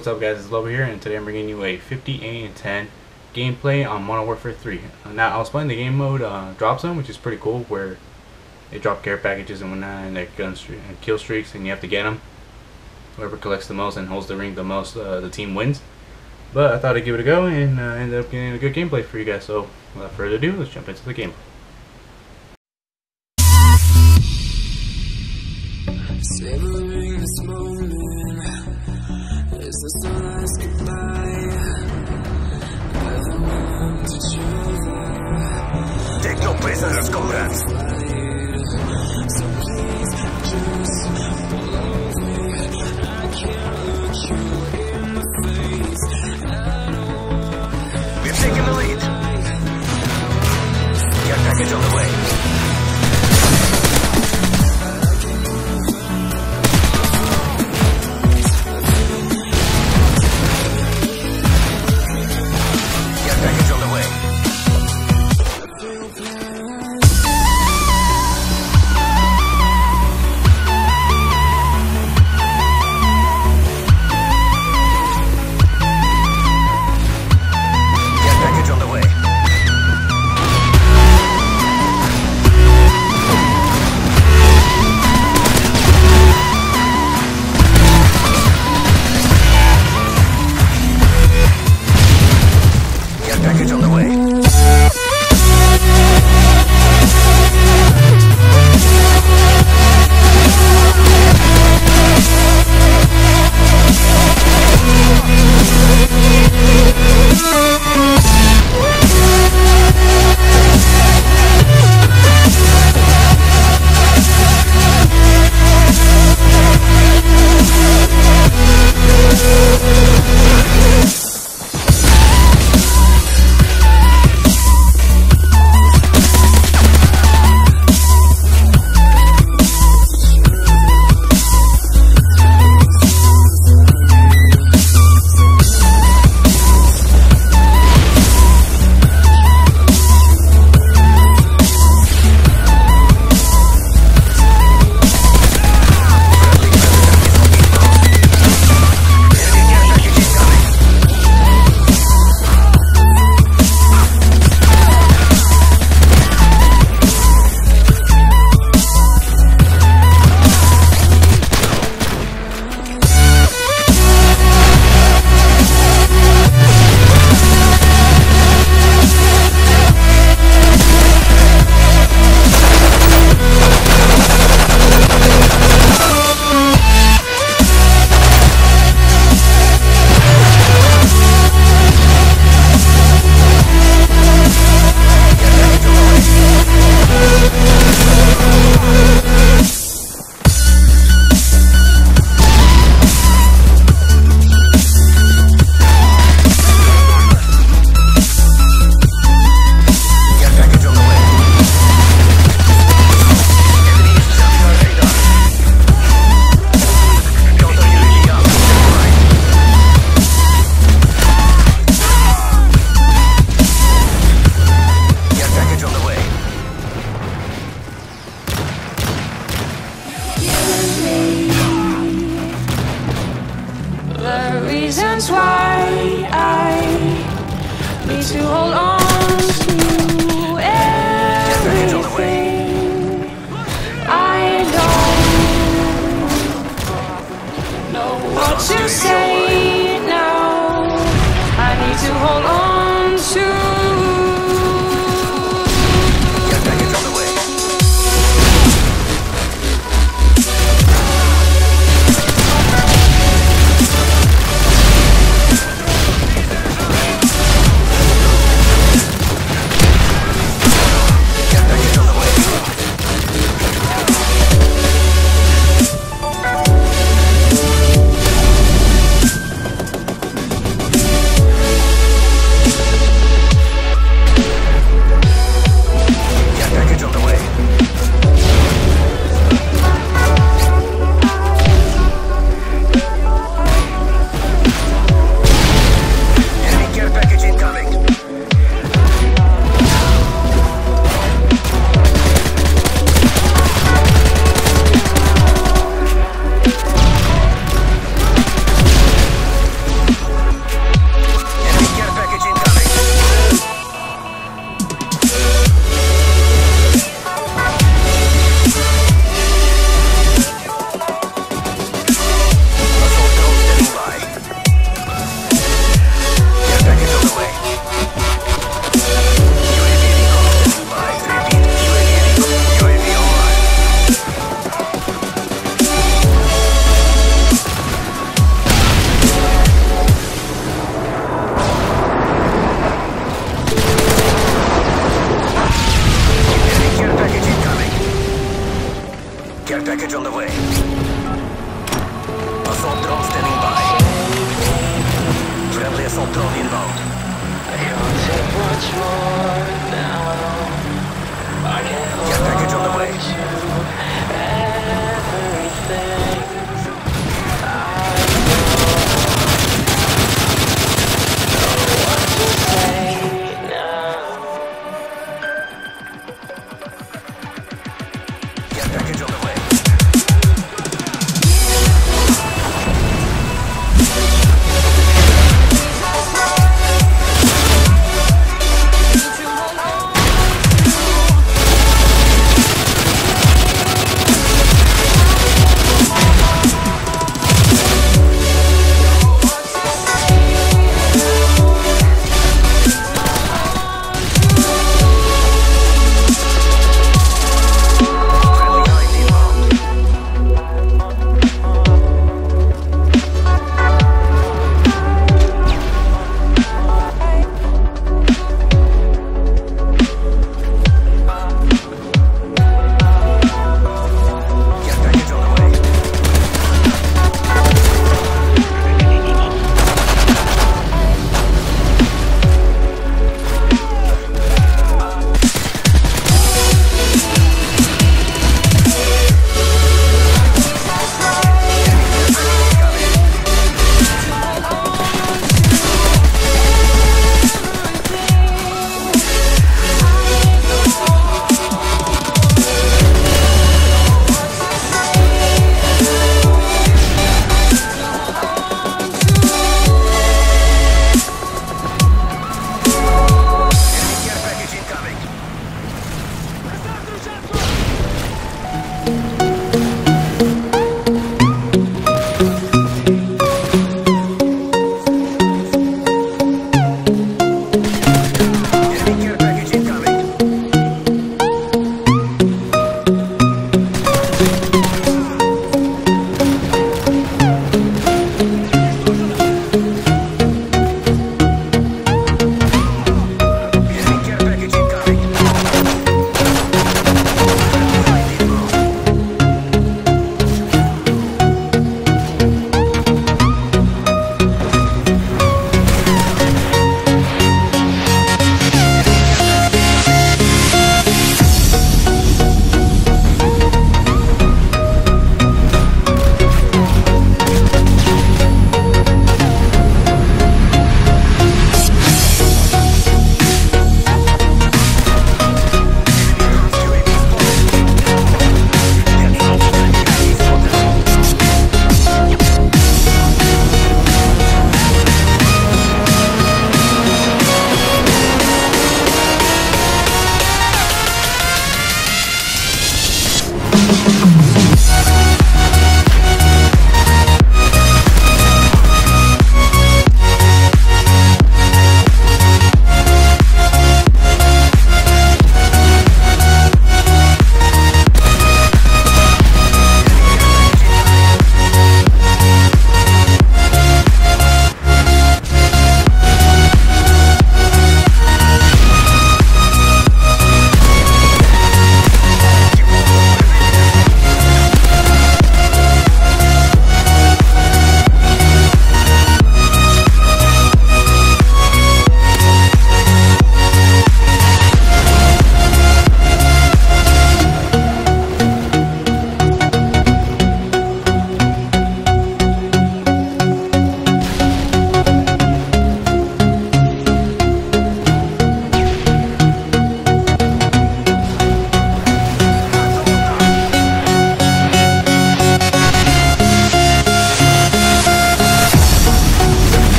what's up guys, it's Lobo here and today I'm bringing you a 58 and 10 gameplay on Modern Warfare 3. Now I was playing the game mode uh, Drop Zone which is pretty cool where they drop care packages and whatnot and their gun and kill streaks and you have to get them. Whoever collects the most and holds the ring the most, uh, the team wins. But I thought I'd give it a go and uh, ended up getting a good gameplay for you guys so without further ado let's jump into the gameplay. Prisoners, Assault drone standing by. Friendly assault drone inbound. I can't take much more now. I can't Care package on the way.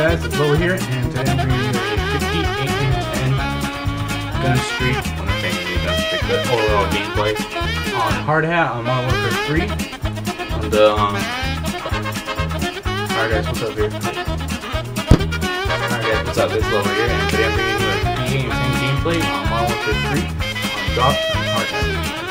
Guys? It's Lobo here, and today I'm bringing you a 58 and 10 Gun Streak. I'm not any Gun Streak, but overall gameplay on Hard Hat on Modern Warfare 3. On the, um... Alright guys, what's up here? Alright guys, what's up? It's Lobo here, and today I'm bringing you a 58 and 10 gameplay on Modern Warfare 3 on Drop and Hard Hat.